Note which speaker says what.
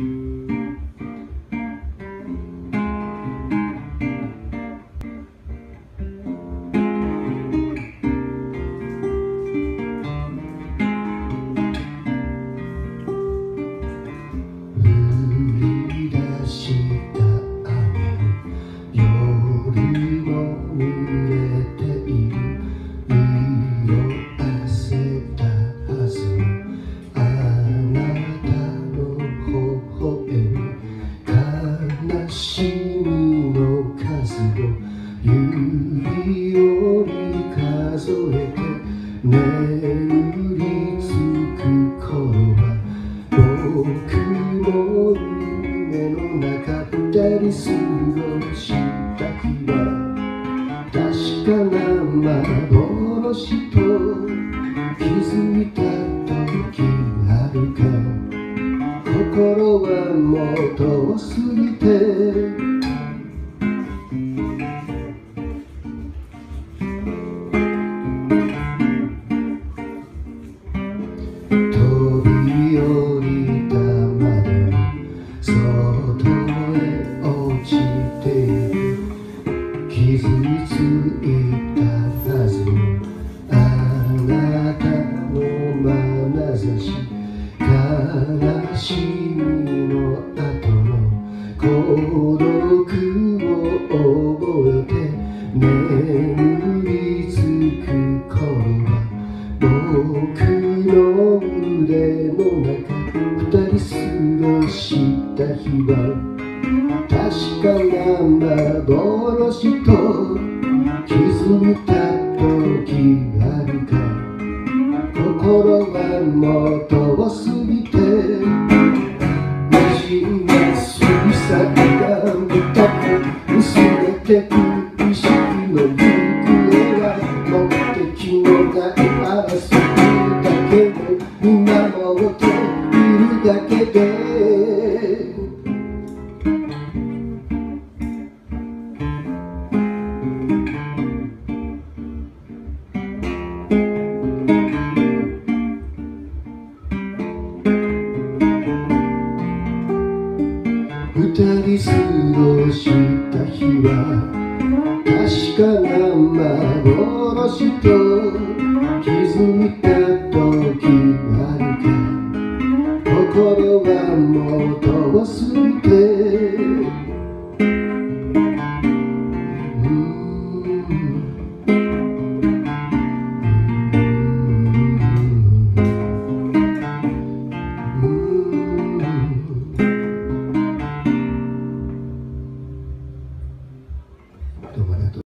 Speaker 1: Mm-hmm. 指折り数えて眠りつく頃は僕の夢の中二人過ごした日は確かな幻と気づいた時あるか心はもう遠すぎてついたはずのあなたの眼差し悲しみの後の孤独を覚えて眠りつく頃は僕の腕の中二人過ごした日は確かな幻と気づいた時あるか。心はもう遠すぎて。なじみすぎ先が見たく薄れてく意識の行方は目的のない争いだけを見守っているだけで。二人過ごした日は確かな幻と気づいた時あるか。心はもう遠すぎ